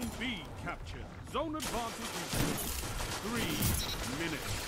Zone B captured. Zone advantage is. Three minutes.